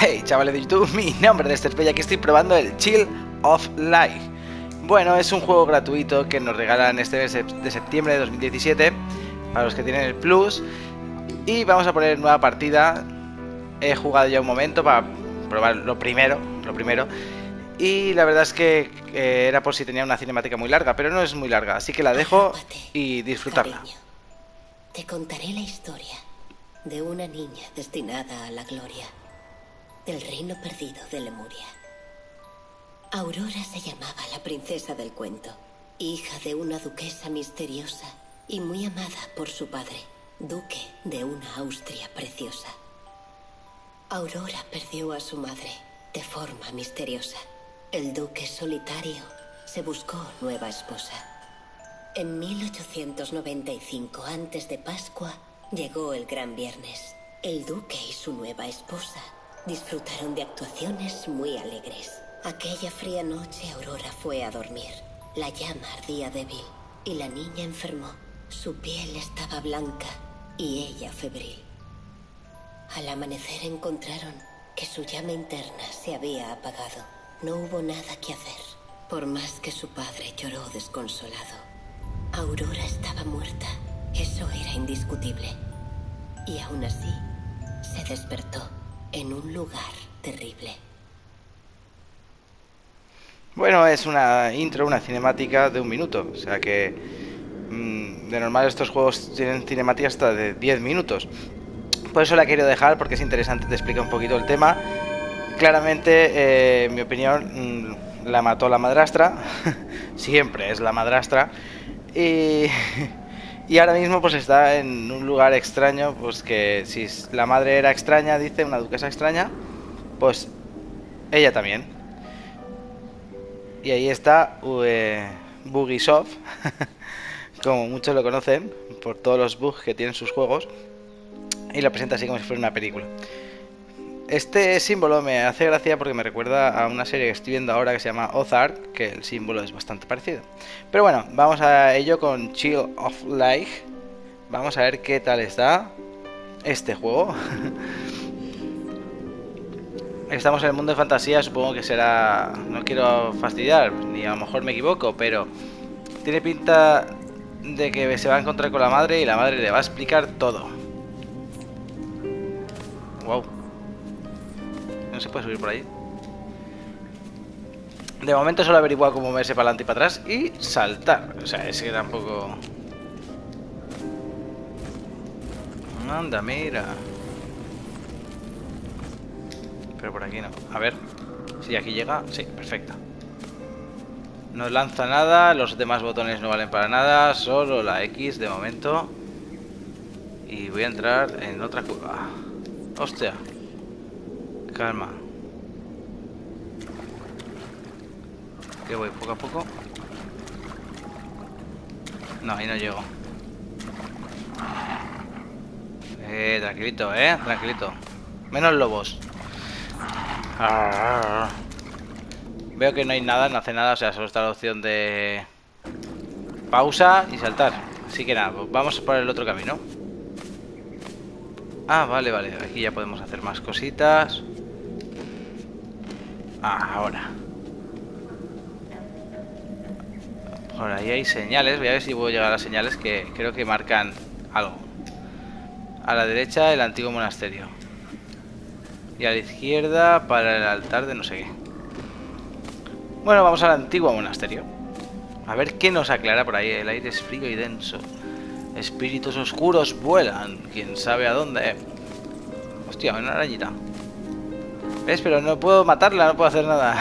Hey chavales de YouTube, mi nombre es Terpey y aquí estoy probando el Chill of Life. Bueno, es un juego gratuito que nos regalan este mes de septiembre de 2017 para los que tienen el Plus. Y vamos a poner nueva partida. He jugado ya un momento para probar lo primero, lo primero. Y la verdad es que eh, era por si tenía una cinemática muy larga, pero no es muy larga, así que la dejo y disfrutarla. Cariño. Te contaré la historia de una niña destinada a la gloria del reino perdido de Lemuria. Aurora se llamaba la princesa del cuento, hija de una duquesa misteriosa y muy amada por su padre, duque de una Austria preciosa. Aurora perdió a su madre de forma misteriosa. El duque solitario se buscó nueva esposa. En 1895, antes de Pascua, llegó el Gran Viernes. El duque y su nueva esposa disfrutaron de actuaciones muy alegres. Aquella fría noche Aurora fue a dormir. La llama ardía débil y la niña enfermó. Su piel estaba blanca y ella febril. Al amanecer encontraron que su llama interna se había apagado. No hubo nada que hacer, por más que su padre lloró desconsolado. Aurora estaba muerta, eso era indiscutible. Y aún así, se despertó en un lugar terrible. Bueno, es una intro, una cinemática de un minuto. O sea que mmm, de normal estos juegos tienen cinemáticas hasta de 10 minutos. Por eso la quiero dejar porque es interesante, te explica un poquito el tema. Claramente, eh, en mi opinión, mmm, la mató la madrastra. Siempre es la madrastra. Y, y ahora mismo pues está en un lugar extraño, pues que si la madre era extraña, dice, una duquesa extraña, pues ella también. Y ahí está eh, Bugisoft, como muchos lo conocen, por todos los bugs que tienen sus juegos. Y lo presenta así como si fuera una película. Este símbolo me hace gracia porque me recuerda a una serie que estoy viendo ahora que se llama Ozark, que el símbolo es bastante parecido. Pero bueno, vamos a ello con Chill of Life. Vamos a ver qué tal está este juego. Estamos en el mundo de fantasía, supongo que será... No quiero fastidiar, ni a lo mejor me equivoco, pero... Tiene pinta de que se va a encontrar con la madre y la madre le va a explicar todo. Wow. Se puede subir por ahí. De momento solo he averiguado cómo moverse para adelante y para atrás y saltar. O sea, es que tampoco... Anda, mira. Pero por aquí no. A ver. Si aquí llega. Sí, perfecto. No lanza nada. Los demás botones no valen para nada. Solo la X de momento. Y voy a entrar en otra curva. Hostia. Calma. Que voy poco a poco. No, ahí no llego. Eh, tranquilito, eh, tranquilito. Menos lobos. Veo que no hay nada, no hace nada, o sea, solo está la opción de pausa y saltar. Así que nada, pues vamos por el otro camino. Ah, vale, vale, aquí ya podemos hacer más cositas. Ah, ahora. Por ahí hay señales, voy a ver si puedo llegar a las señales que creo que marcan algo. A la derecha el antiguo monasterio. Y a la izquierda para el altar de no sé qué. Bueno, vamos al antiguo monasterio. A ver qué nos aclara por ahí. El aire es frío y denso. Espíritus oscuros vuelan. Quién sabe a dónde. Hostia, una arañita. ¿Ves? Pero no puedo matarla, no puedo hacer nada.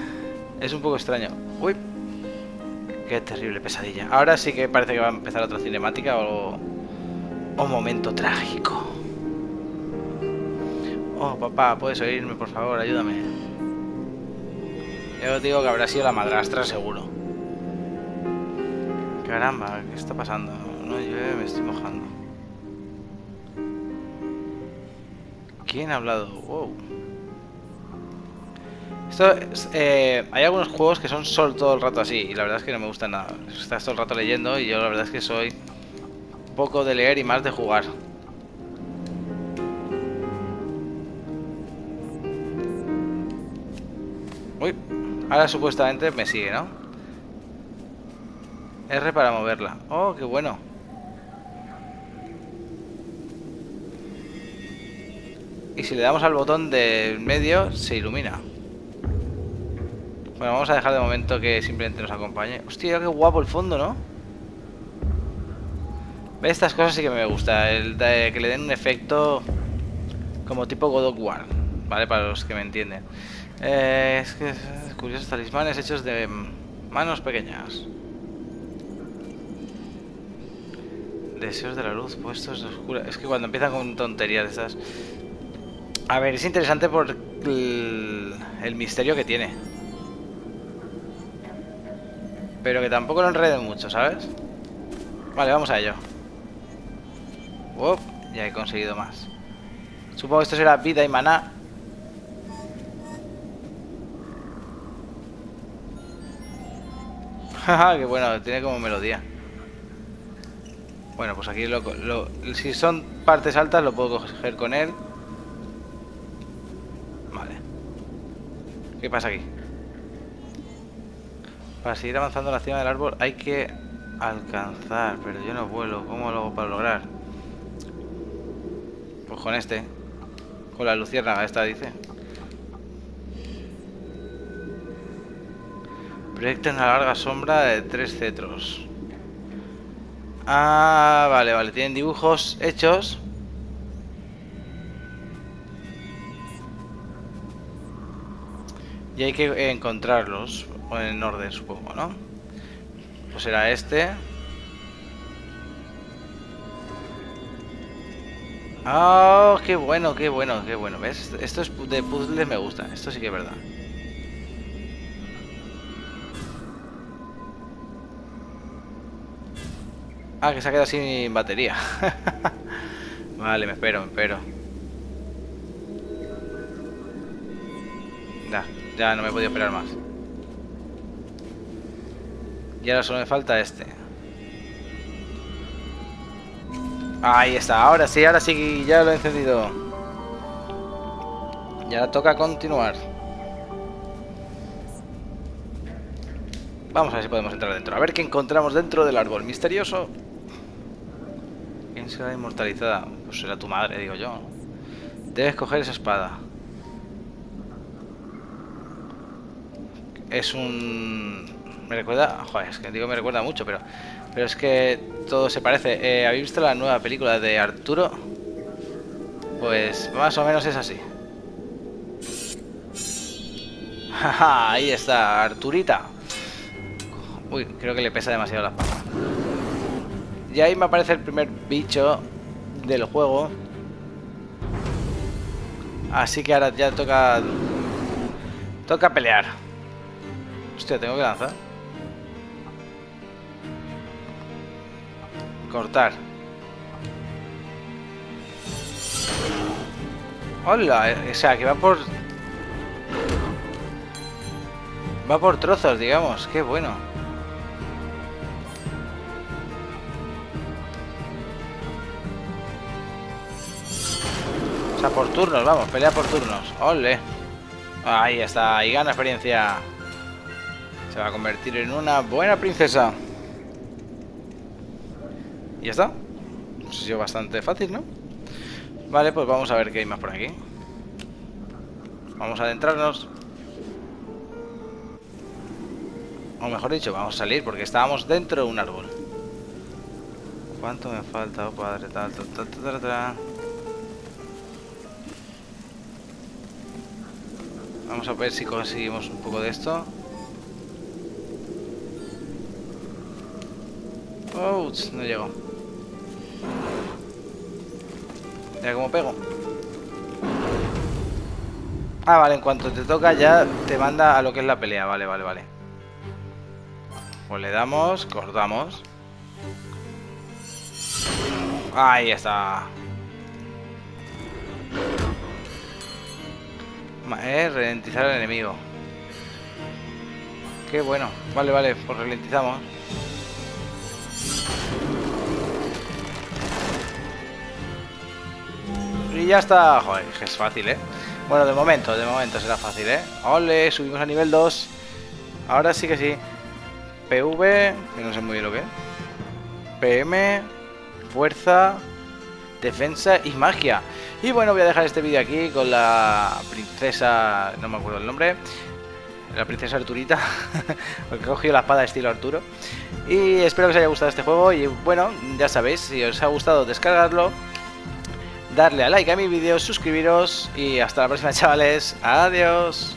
es un poco extraño. Uy. Qué terrible pesadilla. Ahora sí que parece que va a empezar otra cinemática o... O momento trágico. Oh, papá, ¿puedes oírme, por favor? Ayúdame. Yo digo que habrá sido la madrastra, seguro. Caramba, ¿qué está pasando? No llueve, me estoy mojando. ¿Quién ha hablado? Wow. Esto es, eh, hay algunos juegos que son solo todo el rato así y la verdad es que no me gustan nada. Estás todo el rato leyendo y yo la verdad es que soy poco de leer y más de jugar. Uy, ahora supuestamente me sigue, ¿no? R para moverla. Oh, qué bueno. Y si le damos al botón de medio, se ilumina. Bueno, vamos a dejar de momento que simplemente nos acompañe. Hostia, qué guapo el fondo, ¿no? Estas cosas sí que me gusta. El de que le den un efecto como tipo God of War. ¿Vale? Para los que me entienden. Eh, es que curiosos talismanes hechos de manos pequeñas. Deseos de la luz puestos de oscura. Es que cuando empiezan con tonterías de esas. A ver, es interesante por el, misterio que tiene. Pero que tampoco lo enreden mucho, ¿sabes? Vale, vamos a ello. Uf, ya he conseguido más. Supongo que esto será vida y maná. Jaja, qué bueno, tiene como melodía. Bueno, pues aquí lo, si son partes altas lo puedo coger con él. ¿Qué pasa aquí? Para seguir avanzando en la cima del árbol hay que alcanzar, pero yo no vuelo. ¿Cómo lo hago para lograr? Pues con este. Con la luciérnaga esta, dice. Proyecta una larga sombra de tres cetros. Ah, vale, vale. Tienen dibujos hechos Y hay que encontrarlos en orden, supongo, ¿no? Pues será este. ¡Oh, qué bueno, qué bueno, qué bueno! ¿Ves? Esto es de puzzles me gusta. Esto sí que es verdad. Ah, que se ha quedado sin batería. vale, me espero, me espero. Da. Ya no me he podido esperar más. Y ahora solo me falta este. Ahí está, ahora sí, ahora sí, ya lo he encendido. Ya toca continuar. Vamos a ver si podemos entrar dentro. A ver qué encontramos dentro del árbol misterioso. ¿Quién será inmortalizada? Pues será tu madre, digo yo. Debes coger esa espada. es un... Me recuerda... Joder, es que digo me recuerda mucho, pero... Pero es que todo se parece. Eh, ¿Habéis visto la nueva película de Arturo? Pues más o menos es así. ahí está, Arturita. Uy, creo que le pesa demasiado la espalda. Y ahí me aparece el primer bicho del juego. Así que ahora ya toca... Toca pelear. Hostia, tengo que lanzar. Cortar. Hola, o sea, que va por... Va por trozos, digamos. Qué bueno. O sea, por turnos, vamos, pelea por turnos. ¡Ole! Ahí está, y gana experiencia. Se va a convertir en una buena princesa. Y ya está. Pues ha sido bastante fácil, ¿no? Vale, pues vamos a ver qué hay más por aquí. Vamos a adentrarnos. O mejor dicho, vamos a salir porque estábamos dentro de un árbol. ¿Cuánto me falta? Oh, padre, tal, tal, tal, tal, Vamos a ver si conseguimos un poco de esto. Oh, no llego. Ya como pego. Ah, vale, en cuanto te toca ya te manda a lo que es la pelea. Vale, vale, vale. Pues le damos, cortamos. Ahí está. Eh, ralentizar al enemigo. Qué bueno. Vale, vale, pues ralentizamos. Y ya está. Joder, es fácil, ¿eh? Bueno, de momento, de momento será fácil, ¿eh? Ole, subimos a nivel 2. Ahora sí que sí. PV, que no sé muy bien lo que. PM, fuerza, defensa y magia. Y bueno, voy a dejar este vídeo aquí con la princesa, no me acuerdo el nombre, la princesa Arturita, porque he cogido la espada estilo Arturo. Y espero que os haya gustado este juego y bueno, ya sabéis, si os ha gustado descargarlo, darle a like a mi vídeo, suscribiros y hasta la próxima chavales, adiós.